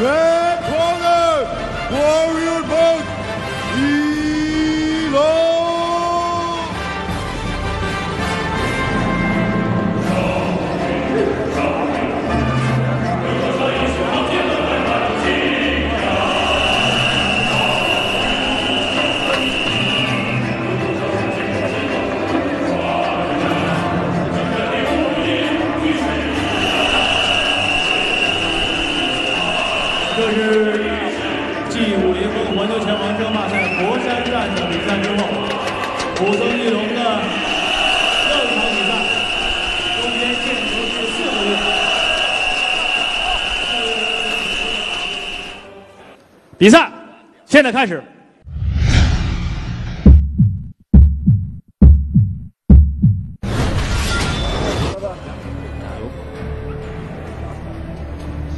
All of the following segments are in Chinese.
Red Poland Warriors! 环球拳王争霸赛佛山站的比赛之后，武僧一龙的又一场比赛，中间间隔是四个月。比赛现在开始。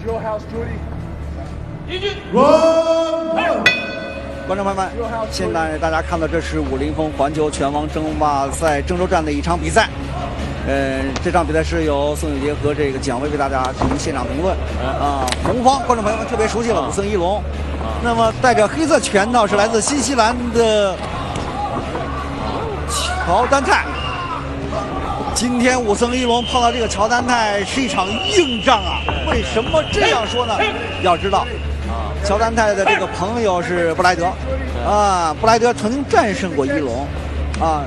Your house, Judy. 观众朋友们，现在大家看到这是武林风环球拳王争霸赛郑州站的一场比赛。呃，这场比赛是由宋永杰和这个蒋威为大家进行现场评论。啊，红方观众朋友们特别熟悉了武僧一龙。那么戴着黑色拳套是来自新西兰的乔丹泰。今天武僧一龙碰到这个乔丹泰是一场硬仗啊！为什么这样说呢？要知道，乔丹泰的这个朋友是布莱德，啊，布莱德曾经战胜过一龙，啊，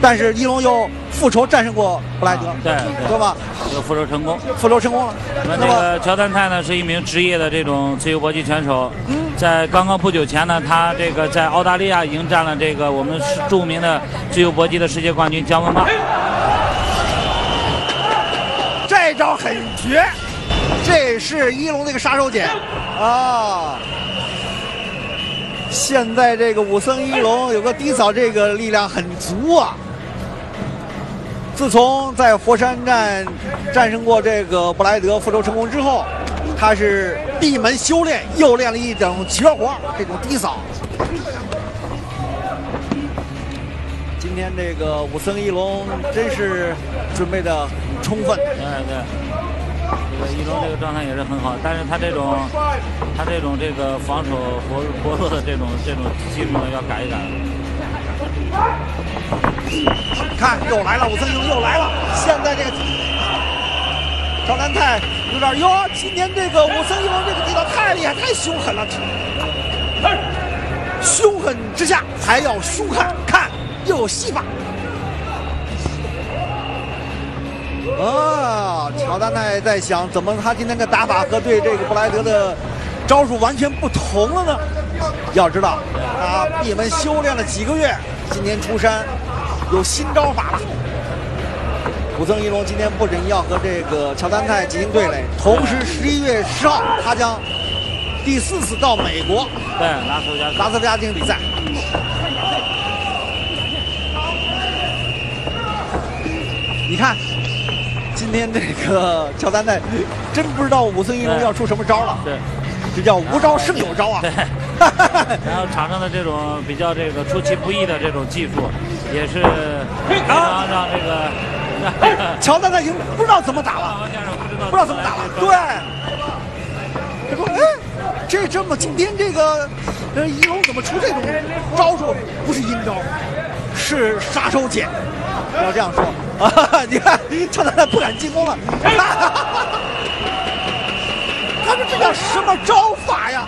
但是一龙又复仇战胜过布莱德，对对吧？又复仇成功。复仇成功了。那这个乔丹泰呢，是一名职业的这种自由搏击拳手。在刚刚不久前呢，他这个在澳大利亚迎战了这个我们著名的自由搏击的世界冠军姜文霸。这招很绝，这是一龙那个杀手锏啊！现在这个武僧一龙有个低扫，这个力量很足啊。自从在佛山站战胜过这个布莱德复仇成功之后，他是闭门修炼，又练了一种绝活，这种低扫。今天这个武僧一龙真是准备的很充分。对对，这个一龙这个状态也是很好，但是他这种他这种这个防守薄薄弱的这种这种技术呢，要改一改。看，又来了，武僧一龙又来了。现在这个赵丹泰有点哟，今天这个武僧一龙这个地道太厉害，太凶狠了。凶狠之下还要凶悍，看又有戏法。啊，乔丹泰在想，怎么他今天的打法和对这个布莱德的招数完全不同了呢？要知道，他闭门修炼了几个月，今天出山有新招法了。武僧一龙今天不仅要和这个乔丹泰进行对垒，同时十一月十号他将第四次到美国对，拉斯维加。拉斯维加斯进行比赛。你看，今天这个乔丹在真不知道武僧一龙要出什么招了，对，这叫无招胜有招啊！对。然后场上的这种比较这个出其不意的这种技术，也是非常让这个乔丹泰已经不知道怎么打了，不知道怎么打了。对，他说：“哎，这这么今天这个呃一龙怎么出这种招数？不是阴招，是杀手锏。要这样说啊！你看乔丹泰不敢进攻了。他们这叫什么招法呀？